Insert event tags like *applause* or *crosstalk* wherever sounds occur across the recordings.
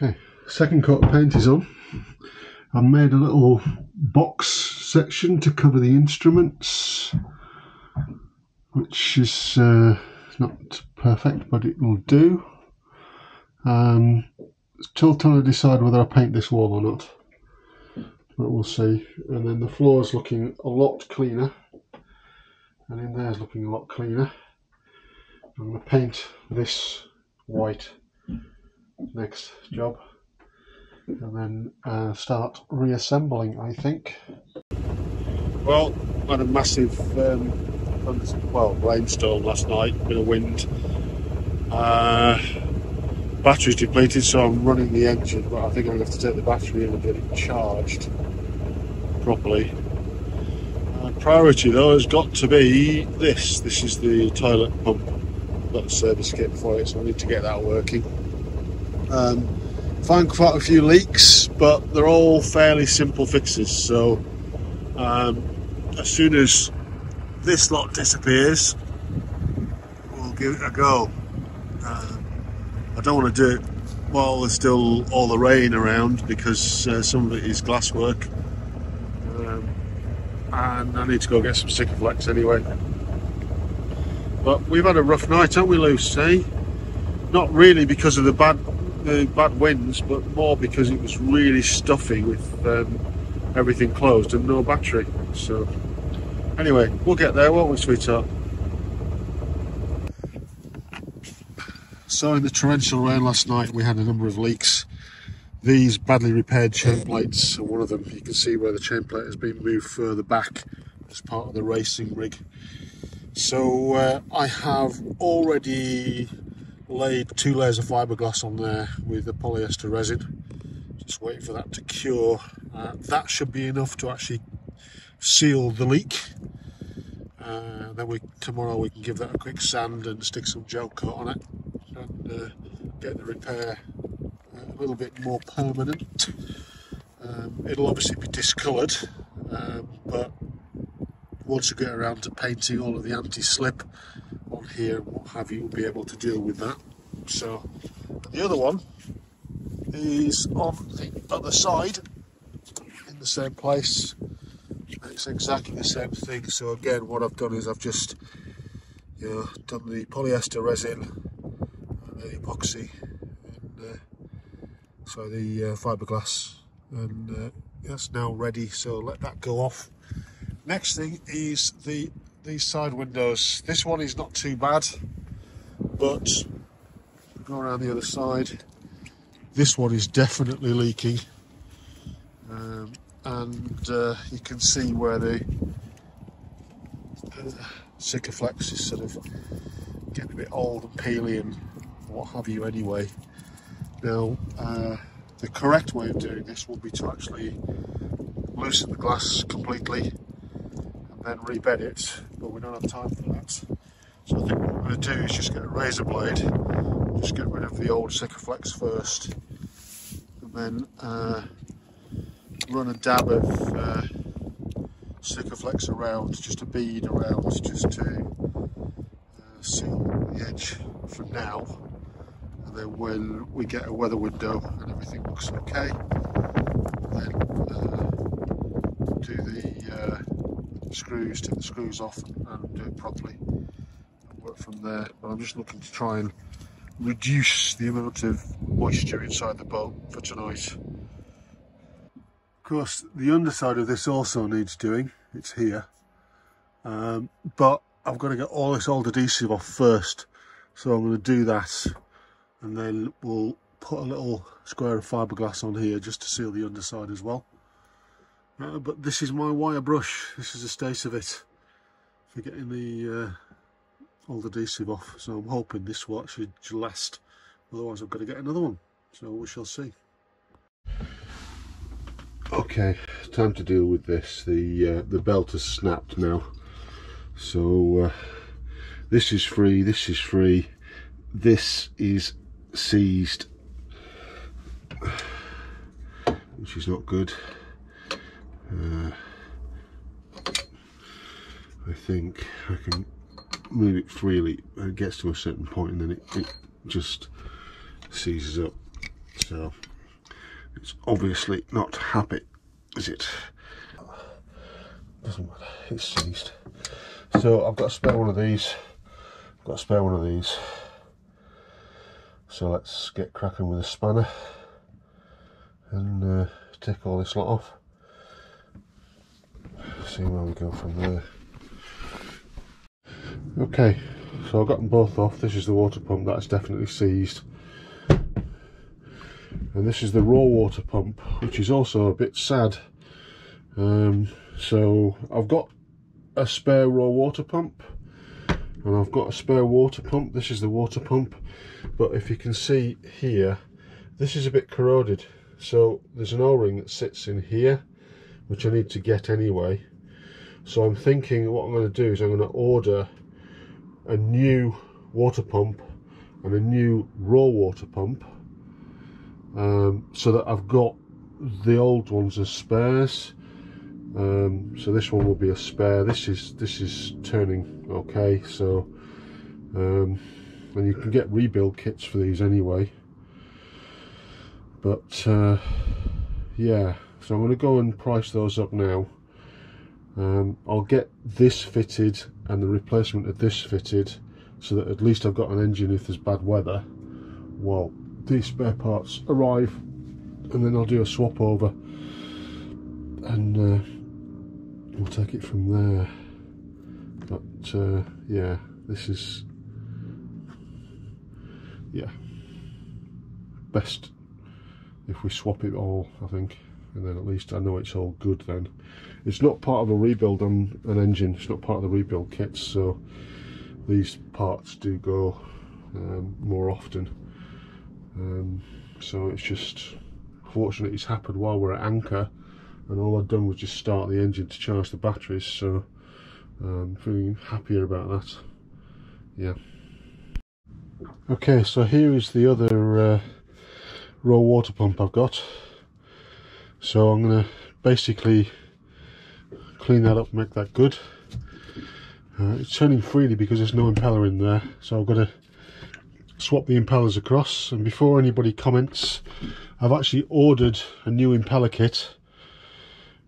Okay, second coat of paint is on. I made a little box section to cover the instruments, which is uh, not perfect, but it will do. Um, still trying to decide whether I paint this wall or not, but we'll see. And then the floor is looking a lot cleaner, and in there is looking a lot cleaner. I'm going to paint this white next job and then uh, start reassembling I think. Well, had a massive um, well rainstorm last night, bit of wind. Uh, battery's depleted so I'm running the engine but I think I'm going to have to take the battery in and get it charged properly. Uh, priority though has got to be this. This is the toilet pump. I've got a service kit for it so I need to get that working. Um, found quite a few leaks, but they're all fairly simple fixes. So um, as soon as this lot disappears, we'll give it a go. Um, I don't want to do it while there's still all the rain around because uh, some of it is glasswork. Um, and I need to go get some Sikaflex anyway. But we've had a rough night, haven't we, Lucy? Not really because of the bad the bad winds, but more because it was really stuffy with um, everything closed and no battery. So anyway, we'll get there, won't we, sweetheart? So in the torrential rain last night, we had a number of leaks. These badly repaired chain plates are one of them. You can see where the chain plate has been moved further back as part of the racing rig. So uh, I have already laid two layers of fiberglass on there with the polyester resin. Just waiting for that to cure. Uh, that should be enough to actually seal the leak. Uh, then we tomorrow we can give that a quick sand and stick some gel coat on it and uh, get the repair a little bit more permanent. Um, it'll obviously be discoloured um, but once you get around to painting all of the anti-slip here what have you will be able to deal with that. So the other one is on the other side in the same place. It's exactly the same thing. So again, what I've done is I've just you know done the polyester resin and the epoxy, and, uh, so the uh, fiberglass, and uh, that's now ready. So let that go off. Next thing is the these side windows. This one is not too bad, but go around the other side. This one is definitely leaking, um, and uh, you can see where the uh, is sort of getting a bit old and peely and what have you anyway. Now, uh, the correct way of doing this would be to actually loosen the glass completely then rebed it, but we don't have time for that. So I think what we're going to do is just get a razor blade, just get rid of the old Sikaflex first, and then uh, run a dab of uh, Sikaflex around, just a bead around, just to uh, seal the edge for now. And then when we get a weather window and everything looks okay, then uh, screws, take the screws off and do it properly and work from there. But I'm just looking to try and reduce the amount of moisture inside the boat for tonight. Of course, the underside of this also needs doing. It's here. Um, but I've got to get all this old adhesive off first. So I'm going to do that and then we'll put a little square of fiberglass on here just to seal the underside as well. Uh, but this is my wire brush. This is the state of it for getting the uh, old adhesive off. So I'm hoping this will actually last. Otherwise I've got to get another one. So we shall see. Okay, time to deal with this. The uh, the belt has snapped now. So uh, this is free, this is free, this is seized, *sighs* which is not good uh, I think I can move it freely it gets to a certain point and then it, it just seizes up so It's obviously not happy, is it? Doesn't matter, it's seized. So I've got to spare one of these. I've got to spare one of these. So let's get cracking with a spanner and uh, take all this lot off. See where we go from there. Okay, so I've got them both off. This is the water pump that's definitely seized. And this is the raw water pump, which is also a bit sad. Um, so I've got a spare raw water pump and I've got a spare water pump. This is the water pump, but if you can see here, this is a bit corroded. So there's an O-ring that sits in here, which I need to get anyway. So I'm thinking what I'm going to do is I'm going to order a new water pump and a new raw water pump um, so that I've got the old ones as spares. Um, so this one will be a spare. This is this is turning okay so um, and you can get rebuild kits for these anyway. But uh, yeah so I'm going to go and price those up now. Um, I'll get this fitted and the replacement of this fitted so that at least I've got an engine if there's bad weather while these spare parts arrive. And then I'll do a swap over and uh, we'll take it from there. But uh, yeah this is yeah best if we swap it all I think and then at least I know it's all good then. It's not part of a rebuild on an engine it's not part of the rebuild kits so these parts do go um, more often. Um, so it's just fortunate it's happened while we're at anchor and all I've done was just start the engine to charge the batteries so I'm um, feeling happier about that. Yeah. Okay so here is the other uh, raw water pump I've got so I'm to basically clean that up make that good. Uh, it's turning freely because there's no impeller in there so I've got to swap the impellers across. And before anybody comments I've actually ordered a new impeller kit.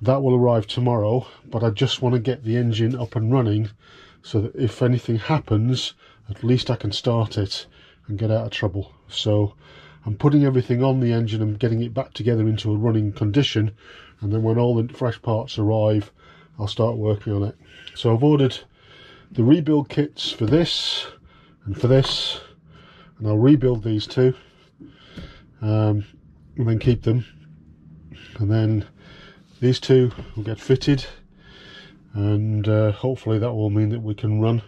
That will arrive tomorrow but I just want to get the engine up and running so that if anything happens at least I can start it and get out of trouble. So I'm putting everything on the engine and getting it back together into a running condition and then when all the fresh parts arrive I'll start working on it. So I've ordered the rebuild kits for this and for this and I'll rebuild these two um, and then keep them and then these two will get fitted and uh, hopefully that will mean that we can run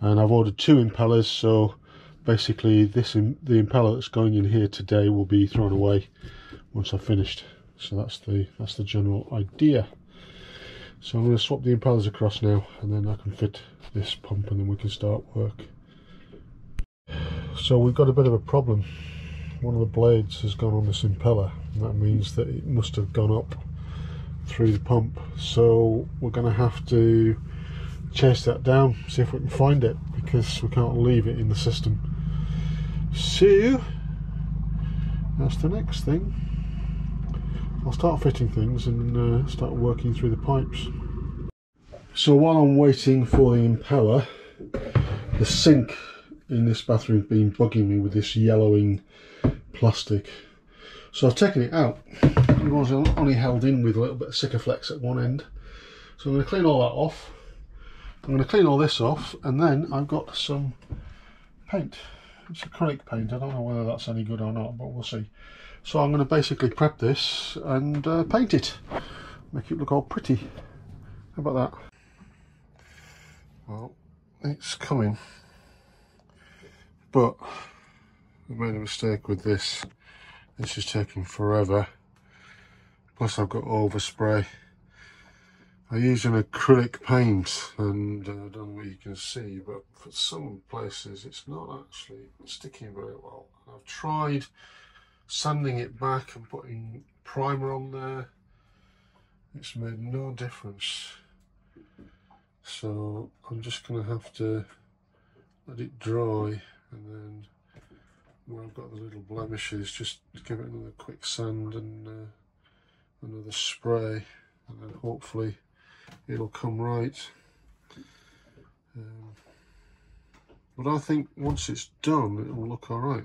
and I've ordered two impellers so basically this the impeller that's going in here today will be thrown away once I've finished. So that's the that's the general idea. So I'm going to swap the impellers across now and then I can fit this pump and then we can start work. So we've got a bit of a problem. One of the blades has gone on this impeller that means that it must have gone up through the pump. So we're going to have to chase that down see if we can find it because we can't leave it in the system so that's the next thing. I'll start fitting things and uh, start working through the pipes. So while I'm waiting for the impeller the sink in this bathroom has been bugging me with this yellowing plastic. So I've taken it out. It was only held in with a little bit of Sikaflex at one end. So I'm going to clean all that off. I'm going to clean all this off and then I've got some paint it's acrylic paint I don't know whether that's any good or not but we'll see. So I'm going to basically prep this and uh, paint it. Make it look all pretty. How about that? Well it's coming. But I made a mistake with this. This is taking forever. Plus I've got overspray I use an acrylic paint and uh, I don't know what you can see but for some places it's not actually sticking very well. I've tried sanding it back and putting primer on there. It's made no difference. So I'm just going to have to let it dry and then where I've got the little blemishes, just give it another quick sand and uh, another spray. And then hopefully it'll come right. Um, but I think once it's done it will look alright.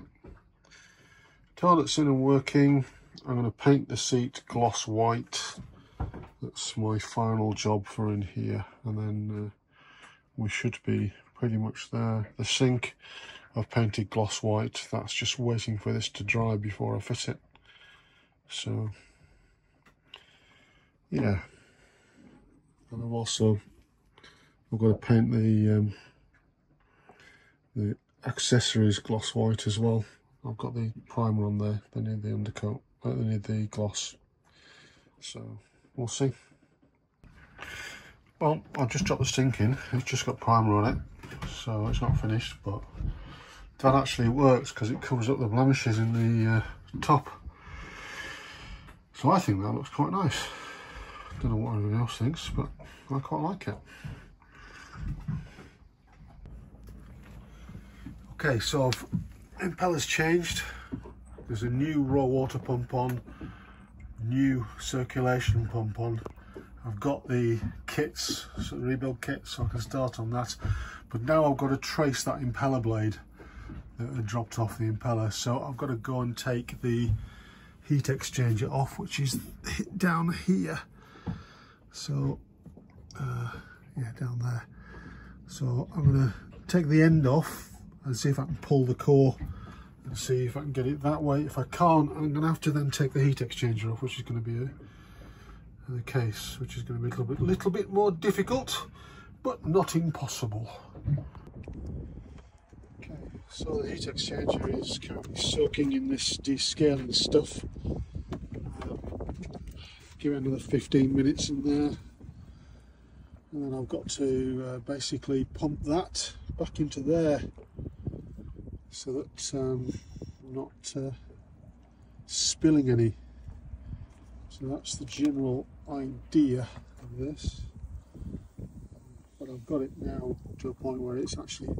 Toilet's in and working. I'm going to paint the seat gloss white. That's my final job for in here and then uh, we should be pretty much there. The sink I've painted gloss white. That's just waiting for this to dry before I fit it. So, yeah. And I've also, I've got to paint the um, the accessories gloss white as well. I've got the primer on there. They need the undercoat. Uh, they need the gloss. So we'll see. Well, I've just dropped the sink in. It's just got primer on it, so it's not finished, but that actually works because it covers up the blemishes in the uh, top. So I think that looks quite nice. Don't know what anyone else thinks, but I quite like it. Okay, so impeller's changed. There's a new raw water pump on, new circulation pump on. I've got the kits, so the rebuild kit, so I can start on that. But now I've got to trace that impeller blade that had dropped off the impeller. So I've got to go and take the heat exchanger off, which is down here. So, uh, yeah, down there. So I'm going to take the end off and see if I can pull the core and see if I can get it that way. If I can't, I'm going to have to then take the heat exchanger off, which is going to be a, the case, which is going to be a little bit, little bit more difficult, but not impossible. Okay, so the heat exchanger is currently soaking in this descaling stuff. Give it another 15 minutes in there. And then I've got to uh, basically pump that back into there so that um, I'm not uh, spilling any. So that's the general idea of this. But I've got it now to a point where it's actually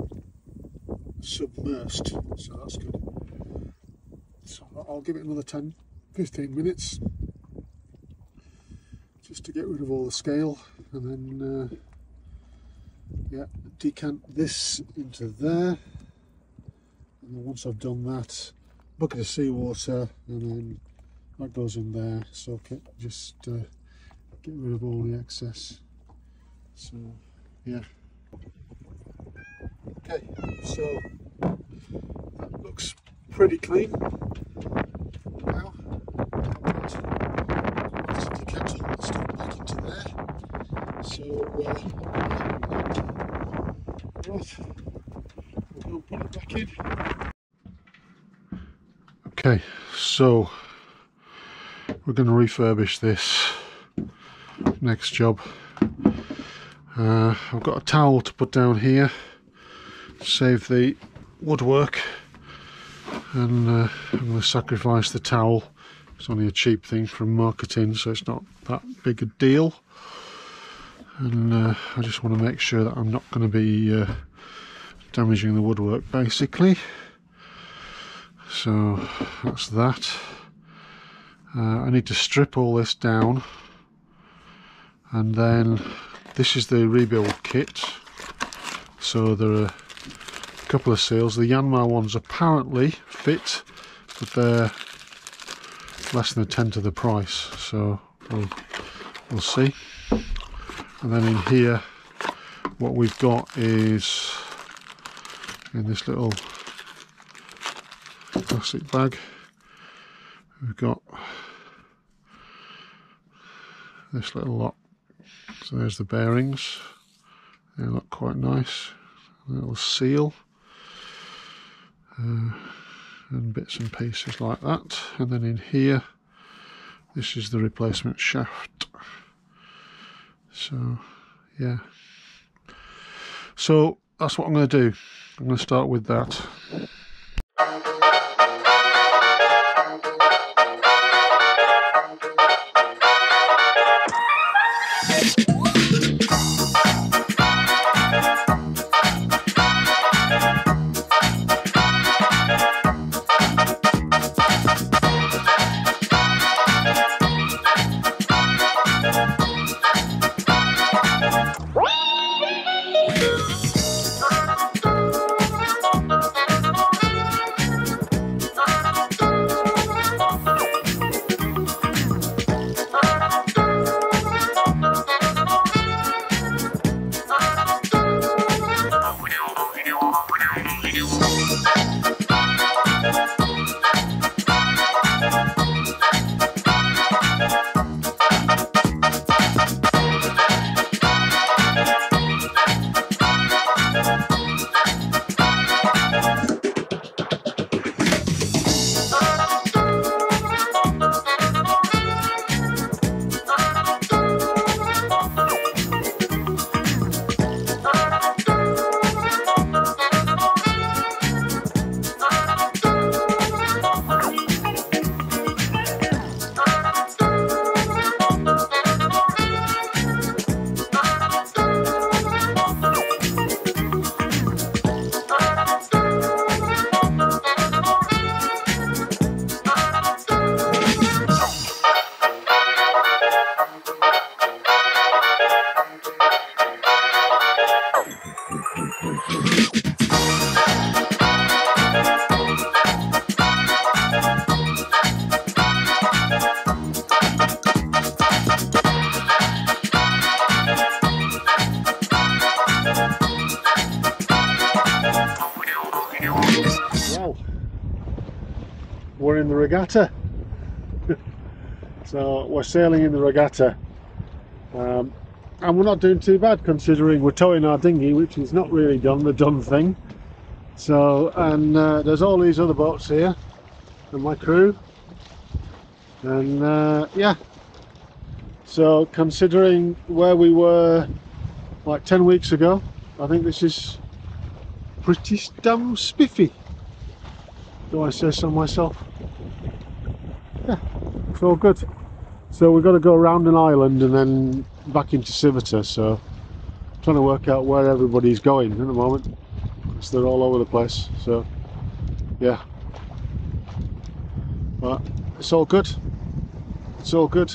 submersed, so that's good. So I'll give it another 10 15 minutes just to get rid of all the scale and then uh, yeah decant this into there. And then once I've done that bucket of seawater and then that goes in there. Soak it just uh, get rid of all the excess. So yeah. Okay so that looks pretty clean now decanter stuff back into there so uh, right we'll put it back in okay so we're going to refurbish this next job. Uh, I've got a towel to put down here save the woodwork and uh, I'm going to sacrifice the towel. It's only a cheap thing from marketing so it's not that big a deal and uh, I just want to make sure that I'm not going to be uh, damaging the woodwork basically. So that's that. Uh, I need to strip all this down. And then this is the rebuild kit. So there are a couple of seals. The Yanmar ones apparently fit but they're less than a tenth of the price. So we'll, we'll see and then in here what we've got is in this little plastic bag we've got this little lot. So there's the bearings. They look quite nice. A little seal. Uh, and bits and pieces like that. And then in here this is the replacement shaft so yeah. So that's what I'm going to do. I'm going to start with that regatta. so we're sailing in the regatta. Um, and we're not doing too bad considering we're towing our dinghy, which is not really done the done thing. So, and uh, there's all these other boats here, and my crew, and uh, yeah. So, considering where we were like 10 weeks ago, I think this is pretty damn spiffy. Do I say so myself? It's all good. So we've got to go around an island and then back into Sivota. So I'm trying to work out where everybody's going at the moment because they're all over the place. So yeah, but it's all good. It's all good.